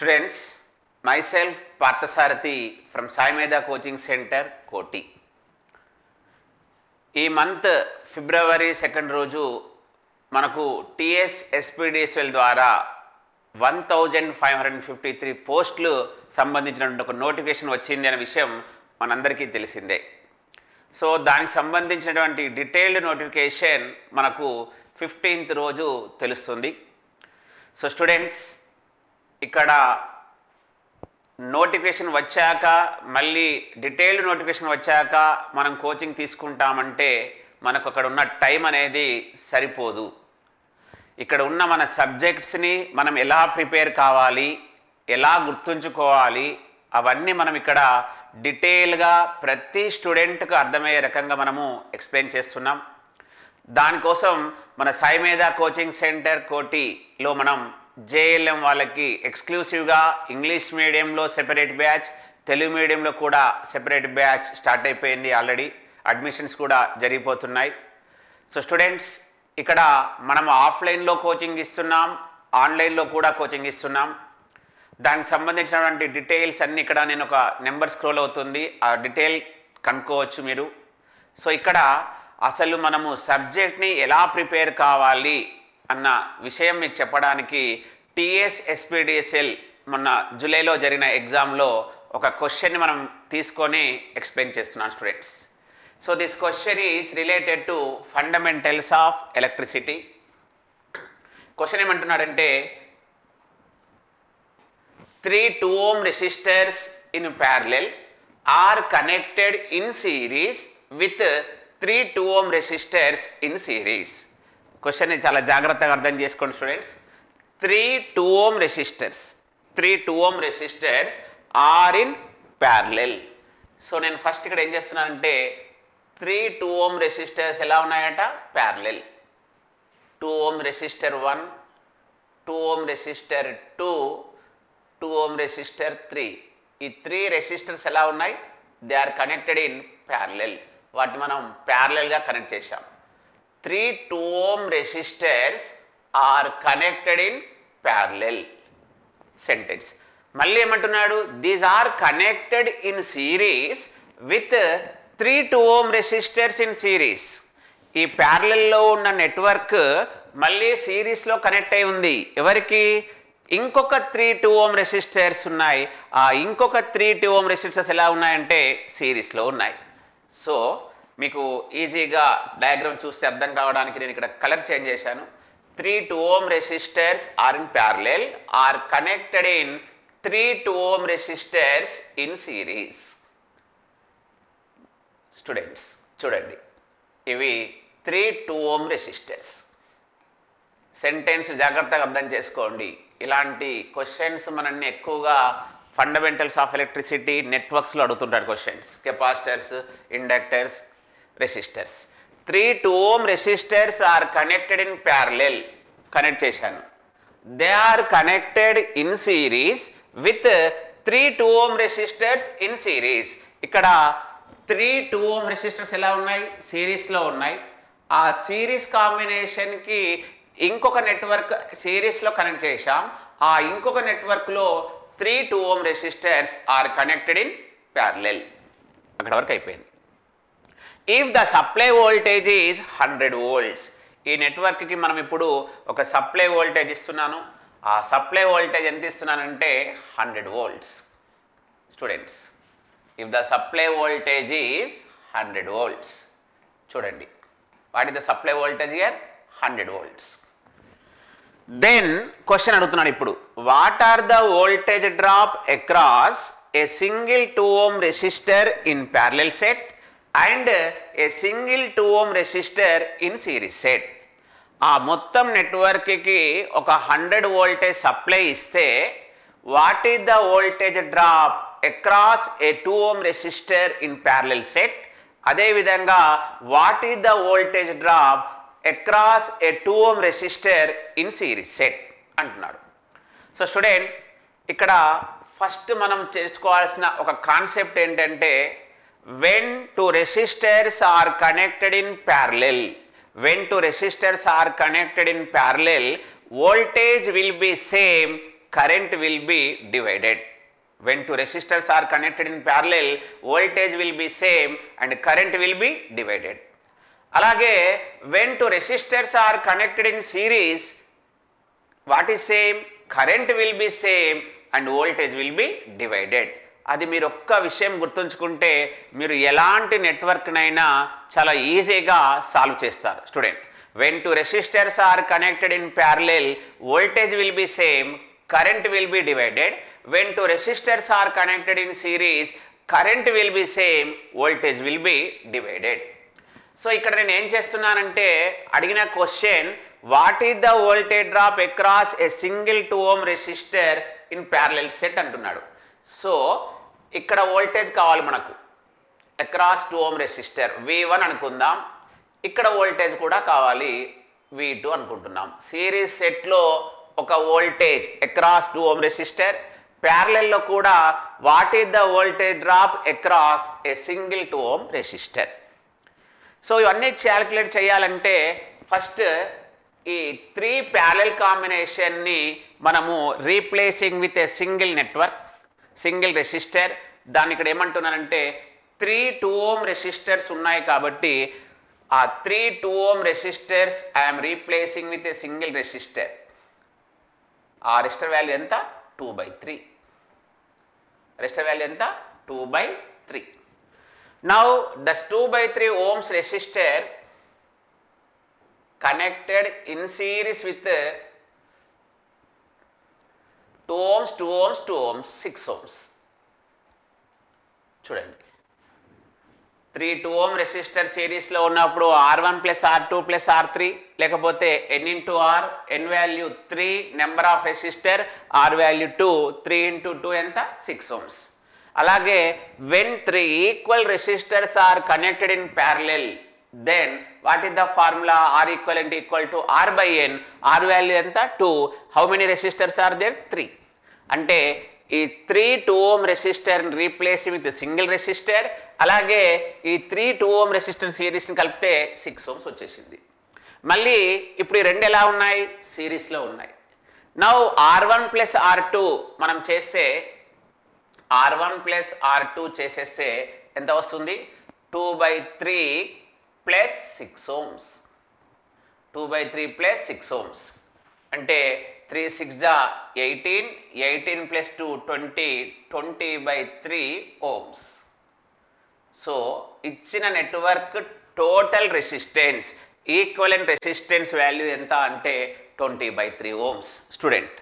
Students myself Parthasarathi from Saimedha coaching centre Koti ఈ month ఫిబ్రవరి second రోజు మనకు TS SPDCL ద్వారా one thousand five hundred fifty three పోస్టులు సంబంధించినటువంటి ఒక నోటిఫికేషన్ వచ్చింది అనే విషయం మనందరికీ తెలిసిందే. సో దానికి సంబంధించినటువంటి డీటెయిల్డ్ నోటిఫికేషన్ మనకు ఫిఫ్టీన్త్ రోజు తెలుస్తుంది. సో స్టూడెంట్స్ ఇక్కడ నోటిఫికేషన్ వచ్చాక మళ్ళీ డీటెయిల్డ్ నోటిఫికేషన్ వచ్చాక మనం కోచింగ్ తీసుకుంటామంటే మనకు అక్కడ ఉన్న టైం అనేది సరిపోదు. ఇక్కడ ఉన్న మన సబ్జెక్ట్స్ని మనం ఎలా ప్రిపేర్ కావాలి ఎలా గుర్తుంచుకోవాలి అవన్నీ మనం ఇక్కడ డీటెయిల్గా ప్రతి స్టూడెంట్కు అర్థమయ్యే రకంగా మనము ఎక్స్ప్లెయిన్ చేస్తున్నాం. దానికోసం మన సాయిమేధ కోచింగ్ సెంటర్ కోటిలో మనం జేఎల్ఎం వాళ్ళకి ఎక్స్క్లూసివ్గా ఇంగ్లీష్ మీడియంలో సెపరేట్ బ్యాచ్ తెలుగు మీడియంలో కూడా సెపరేట్ బ్యాచ్ స్టార్ట్ అయిపోయింది ఆల్రెడీ. అడ్మిషన్స్ కూడా జరిగిపోతున్నాయి. సో స్టూడెంట్స్ ఇక్కడ మనం ఆఫ్లైన్లో కోచింగ్ ఇస్తున్నాం ఆన్లైన్లో కూడా కోచింగ్ ఇస్తున్నాం. దానికి సంబంధించినటువంటి డీటెయిల్స్ అన్నీ ఇక్కడ నేను ఒక నెంబర్ స్క్రోల్ అవుతుంది. ఆ డీటెయిల్ కనుక్కోవచ్చు మీరు. సో ఇక్కడ అసలు మనము సబ్జెక్ట్ని ఎలా ప్రిపేర్ కావాలి అన్న విషయం మీకు చెప్పడానికి టిఎస్ ఎస్పీడిఎస్ఎల్ మొన్న జూలైలో జరిగిన ఎగ్జామ్లో ఒక క్వశ్చన్ని మనం తీసుకొని ఎక్స్ప్లెయిన్ చేస్తున్నాను students. So this question is related to fundamentals of electricity. Question ఏమంటున్నాడంటే three two ohm resistors in parallel are connected in series with three two ohm resistors in series. Question చాలా జాగ్రత్తగా అర్థం చేసుకోండి students three two ohm resistors three two ohm resistors are in parallel so నేను first ఇక్కడ ఏం చేస్తున్నానంటే three two ohm resistors ఎలా ఉన్నాయట? Parallel two ohm resistor one two ohm resistor two two ohm resistor three ఈ three resistors ఎలా ఉన్నాయి? They are connected in parallel వాటిని మనం ప్యారలెల్గా కనెక్ట్ చేశాం. Three two ohm resistors are connected in parallel sentence మళ్ళీ ఏమంటున్నాడు? These are connected in series with three two ohm resistors in series ఈ ప్యారలెల్లో ఉన్న నెట్వర్క్ మళ్ళీ సిరీస్లో కనెక్ట్ అయి ఉంది. ఎవరికి? ఇంకొక త్రీ టూ ఓమ్ రెసిస్టర్స్ ఉన్నాయి. ఆ ఇంకొక త్రీ టూ ఓమ్ రెసిస్టర్స్ ఎలా ఉన్నాయంటే సిరీస్లో ఉన్నాయి. సో మీకు ఈజీగా డయాగ్రామ్ చూస్తే అర్థం కావడానికి నేను ఇక్కడ కలర్ చేంజ్ చేశాను. Three two ohm resistors are in parallel are connected in three two ohm resistors in series. Students చూడండి. ఇవి three two ohm resistors. Sentence జాగ్రత్తగా అర్థం చేసుకోండి. ఇలాంటి క్వశ్చన్స్ మనల్ని ఎక్కువగా ఫండమెంటల్స్ ఆఫ్ ఎలక్ట్రిసిటీ నెట్వర్క్స్లో అడుగుతుంటారు questions capacitors inductors resistors three two ohm resistors are connected in parallel connect చేశాను. They are connected in series with three two ohm resistors in series ఇక్కడ త్రీ టూ ఓమ్ రెసిస్టర్స్ ఎలా ఉన్నాయి? సిరీస్లో ఉన్నాయి. ఆ series కాంబినేషన్కి ఇంకొక నెట్వర్క్ సిరీస్లో కనెక్ట్ చేశాం. ఆ ఇంకొక నెట్వర్క్లో three two ohm resistors are connected in parallel అక్కడ వరకు అయిపోయింది. If the supply voltage is hundred volts ఈ నెట్వర్క్కి మనం ఇప్పుడు ఒక సప్లై వోల్టేజ్ ఇస్తున్నాను. ఆ సప్లై వోల్టేజ్ ఎంత ఇస్తున్నానంటే hundred volts students if the supply voltage is hundred volts చూడండి. What is the supply voltage here hundred volts then question అడుగుతున్నాడు ఇప్పుడు. What are the voltage drop across a single two ohm resistor in parallel set and a single two ohm resistor in series set ఆ మొత్తం నెట్వర్క్కి ఒక hundred voltage supply ఇస్తే what is the voltage drop across a two ohm resistor in parallel set అదేవిధంగా what is the voltage drop across a two ohm resistor in series set అంటున్నాడు. So student ఇక్కడ first మనం తెలుసుకోవాల్సిన ఒక concept ఏంటంటే When two resistors are connected in parallel when two resistors are connected in parallel voltage will be same current will be divided. When two resistors are connected in parallel, voltage will be same and current will be divided. అలాగే when two resistors are connected in series, what is same current will be same and voltage will be divided అది మీరు ఒక్క విషయం గుర్తుంచుకుంటే మీరు ఎలాంటి నెట్వర్క్నైనా చాలా ఈజీగా సాల్వ్ చేస్తారు. Student when two resistors are connected in parallel voltage will be same current will be divided when two resistors are connected in series current will be same voltage will be divided so ఇక్కడ నేను ఏం చేస్తున్నానంటే అడిగిన question what is the voltage drop across a single two ohm resistor in parallel set అంటున్నాడు. So ఇక్కడ voltage కావాలి మనకు. Across two ohm resistor V one అనుకుందాం. ఇక్కడ వోల్టేజ్ కూడా కావాలి వి టూ అనుకుంటున్నాం. సిరీస్ సెట్లో ఒక voltage across two ohm resistor ప్యారలెల్లో కూడా what is the voltage drop across a single two ohm resistor so ఇవన్నీ క్యాలిక్యులేట్ చేయాలంటే ఫస్ట్ ఈ త్రీ ప్యారల్ కాంబినేషన్ని మనము replacing with a single network single resistor. దాన్ని ఇక్కడ ఏమంటున్నారంటే త్రీ టూ ఓమ్ రెసిస్టర్స్ ఉన్నాయి కాబట్టి ఆ three two ohm resistors I'm replacing with a single resistor ఆ రెసిస్టర్ వాల్యూ ఎంత? Two by three resistor value ఎంత? Two by three now thus two by three ohms resistor connected in series with two ohms two ohms two ohms six ohms. చూడండి. Three two ohm resistor సిరీస్లో ఉన్నప్పుడు R one plus R two plus R three లేకపోతే N into R N value three number of resistor R value two three into two ఎంత? Six ohms. అలాగే when three equal resistors are connected in parallel then what is the formula R equal and equal to R by N R value ఎంత? Two how many resistors are there three అంటే ఈ three two ohm రెసిస్టర్ని replace with single resistor అలాగే ఈ three two ohm resistor సిరీస్ని కలిపితే six Ohm's వచ్చేసింది. మళ్ళీ ఇప్పుడు ఈ రెండు ఎలా ఉన్నాయి? సిరీస్లో ఉన్నాయి. Now R one plus R two మనం చేస్తే R one plus R two చేసేస్తే ఎంత వస్తుంది? Two by three plus six ohms two by three plus six ohms అంటే త్రీ సిక్స్ జా eighteen eighteen plus two twenty twenty by three ohms. So ఇచ్చిన network total resistance equivalent resistance value ఎంత అంటే twenty by three ohms. Student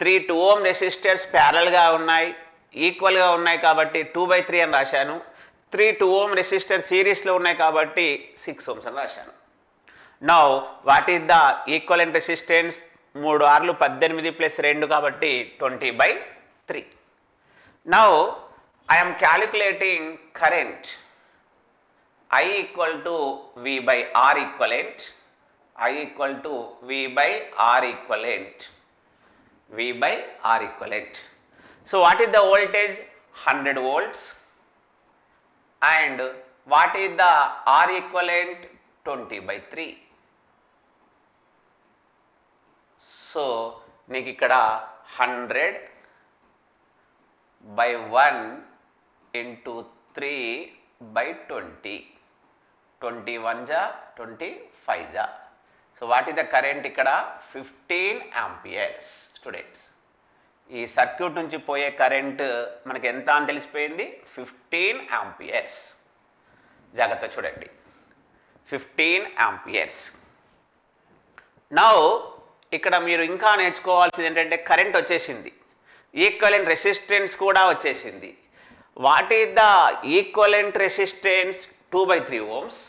three two ohm resistors ప్యారల్గా ఉన్నాయి ఈక్వల్గా ఉన్నాయి కాబట్టి two by three అని రాశాను. త్రీ టూ ఓమ్ రెసిస్టర్ సిరీస్లో ఉన్నాయి కాబట్టి సిక్స్ ఓమ్స్ అని రాశాను. Now what is the equivalent resistance మూడు ఆర్లు పద్దెనిమిది ప్లస్ రెండు కాబట్టి twenty by three. Now I'm calculating current I equal to V by R equivalent I equal to V by R equivalent V by R equivalent so what is the voltage hundred volts and what is the R equivalent twenty by three so నీకు ఇక్కడ hundred by one into three by twenty. Twenty one జా twenty five జా. So what is the current ఇక్కడ? Fifteen amperes students. ఈ circuit నుంచి పోయే current మనకి ఎంత అని తెలిసిపోయింది? ఫిఫ్టీన్ యాంపియర్స్ జాగ్రత్త చూడండి. ఫిఫ్టీన్ యాంపియర్స్ నౌ ఇక్కడ మీరు ఇంకా నేర్చుకోవాల్సింది ఏంటంటే కరెంట్ వచ్చేసింది. ఈక్వలెంట్ రెసిస్టెన్స్ కూడా వచ్చేసింది. What is the equivalent resistance two by three ohms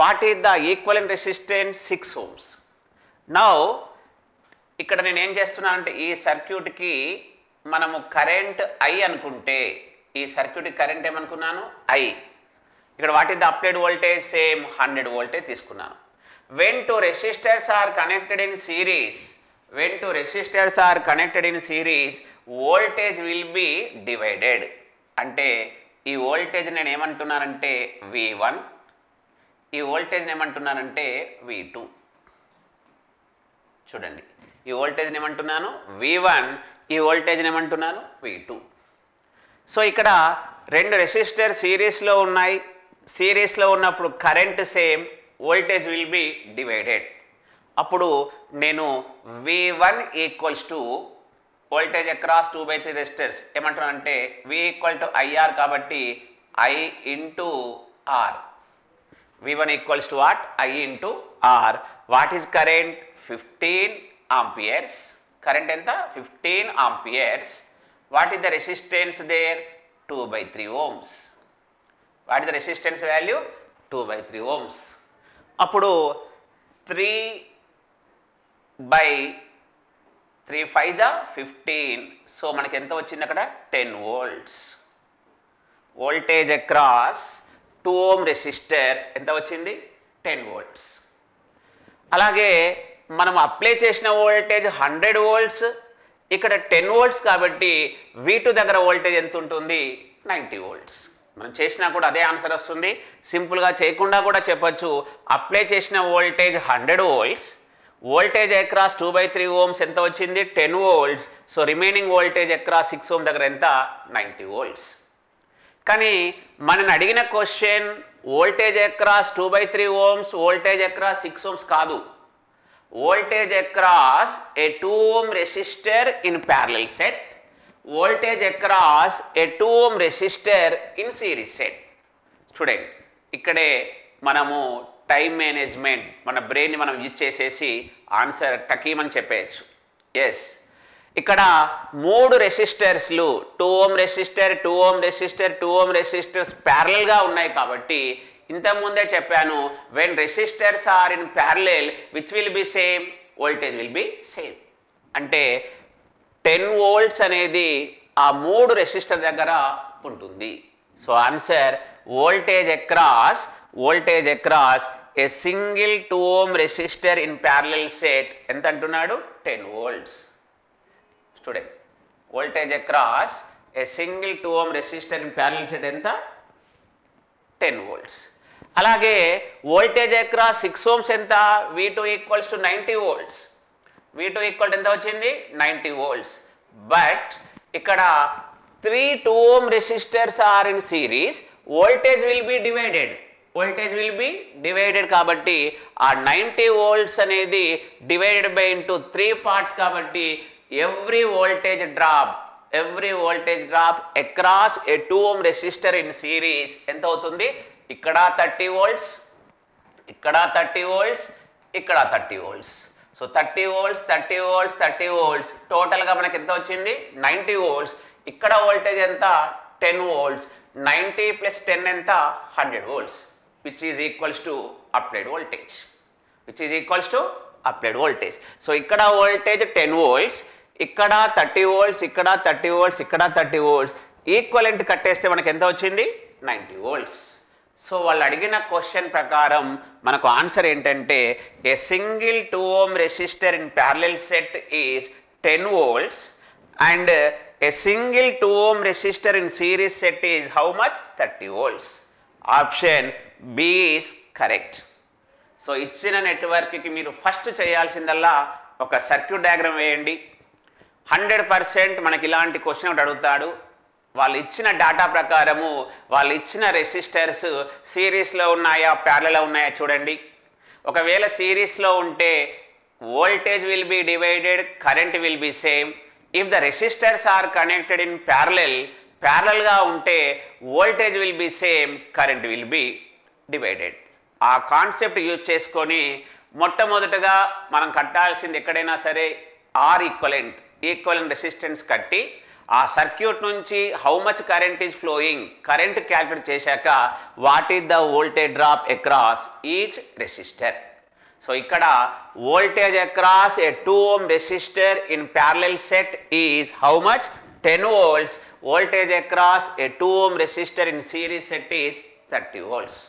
what is the equivalent resistance six ohms now ఇక్కడ నేను ఏం చేస్తున్నానంటే ఈ సర్క్యూట్కి మనము కరెంట్ ఐ అనుకుంటే ఈ సర్క్యూట్కి కరెంట్ ఏమనుకున్నాను? ఐ ఇక్కడ what is the applied voltage same hundred voltage తీసుకున్నాను. When two resistors are connected in series when two resistors are connected in series voltage will be divided అంటే ఈ వోల్టేజ్ నేను ఏమంటున్నానంటే వి వన్ ఈ వోల్టేజ్ని ఏమంటున్నానంటే వి టూ చూడండి. ఈ వోల్టేజ్ని ఏమంటున్నాను? వి వన్ ఈ వోల్టేజ్ని ఏమంటున్నాను? వి టూ సో ఇక్కడ రెండు రెసిస్టర్ సిరీస్లో ఉన్నాయి. సిరీస్లో ఉన్నప్పుడు current same voltage will be divided అప్పుడు నేను V one equals to voltage across two by three resistors ఏమంటున్నానంటే వి ఈక్వల్ టు ఐఆర్ కాబట్టి I into R V one equals to what I into R what is current fifteen amperes current ఎంత? Fifteen amperes what is the resistance there two by three ohms what is the resistance value two by three ohms అప్పుడు three by three five జా fifteen. So మనకి ఎంత వచ్చింది అక్కడ? Ten volts. Voltage across two ohm resistor ఎంత వచ్చింది? Ten volts. అలాగే మనం అప్లై చేసిన వోల్టేజ్ హండ్రెడ్ వోల్ట్స్. ఇక్కడ టెన్ వోల్ట్స్ కాబట్టి వీటు దగ్గర వోల్టేజ్ ఎంత ఉంటుంది? Ninety volts. మనం చేసినా కూడా అదే ఆన్సర్ వస్తుంది. సింపుల్గా చేయకుండా కూడా చెప్పచ్చు. అప్లై చేసిన voltage hundred volts voltage across two by three ohms ఎంత వచ్చింది? Ten volts so remaining voltage across six ohm దగ్గర ఎంత? నైంటీ వోల్ట్స్ కానీ మనని అడిగిన question voltage across two by three ohms voltage across six ohms కాదు. Voltage across a two ohm resistor in parallel set voltage across a two ohm resistor in series set చూడండి ఇక్కడే మనము time management మన బ్రెయిన్ని మనం use చేసేసి answer టకీమని చెప్పేయచ్చు. Yes ఇక్కడ మూడు రెసిస్టర్స్లు two ohm resistor two ohm resistor two ohm resistors ప్యారలల్గా ఉన్నాయి కాబట్టి ఇంతకుముందే చెప్పాను when resistors are in parallel which will be same voltage will be same అంటే టెన్ వోల్ట్స్ అనేది ఆ మూడు రెసిస్టర్ దగ్గర ఉంటుంది. So answer voltage across voltage across a single two ohm resistor in parallel set ఎంత అంటున్నాడు? Ten volts. Student voltage across a single two ohm resistor in parallel set ఎంత? Ten volts. అలాగే voltage across six ohms ఎంత? V two equals to ninety volts V two equal ఎంత వచ్చింది? Ninety volts but ఇక్కడ three two ohm resistors are in series voltage will be divided voltage will be divided కాబట్టి ఆ ninety volts అనేది divided by into three parts కాబట్టి every voltage drop every voltage drop across a two ohm resistor in series ఎంత అవుతుంది? ఇక్కడ thirty volts ఇక్కడ thirty volts ఇక్కడ thirty volts so thirty volts thirty volts thirty volts టోటల్గా మనకి ఎంత వచ్చింది? నైంటీ వోల్ట్స్ ఇక్కడ వోల్టేజ్ ఎంత? Ten volts ninety plus ten ఎంత? Hundred volts which is equals to applied voltage which is equals to applied voltage so ఇక్కడ voltage ten volts ఇక్కడ thirty volts ఇక్కడ థర్టీ వోల్ట్స్ ఇక్కడ థర్టీ వోల్ట్స్ ఈక్వలెంట్ కట్టేస్తే మనకి ఎంత వచ్చింది? నైంటీ వోల్ట్స్ సో వాళ్ళు అడిగిన క్వశ్చన్ ప్రకారం మనకు ఆన్సర్ ఏంటంటే a single two ohm resistor in parallel set is ten volts and a single two ohm resistor in series set is how much thirty volts option B is correct so ఇచ్చిన నెట్వర్క్కి మీరు first చేయాల్సిందల్లా ఒక circuit diagram వేయండి. Hundred percent మనకి ఇలాంటి question ఒకటి అడుగుతాడు. వాళ్ళు ఇచ్చిన డేటా ప్రకారము వాళ్ళు ఇచ్చిన రెసిస్టర్స్ సిరీస్లో ఉన్నాయా ప్యారలలో ఉన్నాయా చూడండి. ఒకవేళ సిరీస్లో ఉంటే voltage will be divided current will be same if the resistors are connected in parallel ప్యారలల్గా ఉంటే voltage will be same current will be divided ఆ కాన్సెప్ట్ యూజ్ చేసుకొని మొట్టమొదటగా మనం కట్టాల్సింది ఎక్కడైనా సరే ఆర్ ఈక్వలెంట్ ఈక్వలెంట్ రెసిస్టెన్స్ కట్టి ఆ సర్క్యూట్ నుంచి how much current is flowing current calculate చేశాక what is the voltage drop across each resistor so ఇక్కడ voltage across a two ohm resistor in parallel set is how much ten volts voltage across a two ohm resistor in series set is thirty volts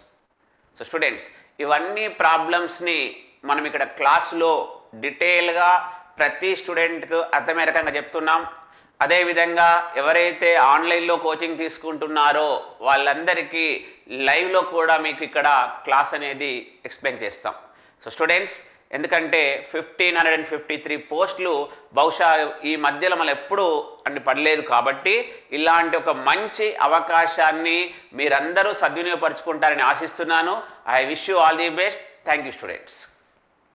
so students ఇవన్నీ ప్రాబ్లమ్స్ని మనం ఇక్కడ క్లాసులో డీటెయిల్గా ప్రతి స్టూడెంట్కు అర్థమయ్యే రకంగా చెప్తున్నాం. అదేవిధంగా ఎవరైతే ఆన్లైన్లో కోచింగ్ తీసుకుంటున్నారో వాళ్ళందరికీ లైవ్లో కూడా మీకు ఇక్కడ క్లాస్ అనేది ఎక్స్ప్లెయిన్ చేస్తాం. సో స్టూడెంట్స్ ఎందుకంటే fifteen hundred and fifty three పోస్టులు బహుశా ఈ మధ్యలో మళ్ళీ ఎప్పుడూ అన్ని పడలేదు కాబట్టి ఇలాంటి ఒక మంచి అవకాశాన్ని మీరందరూ సద్వినియోగపరుచుకుంటారని ఆశిస్తున్నాను. I wish you all the best thank you students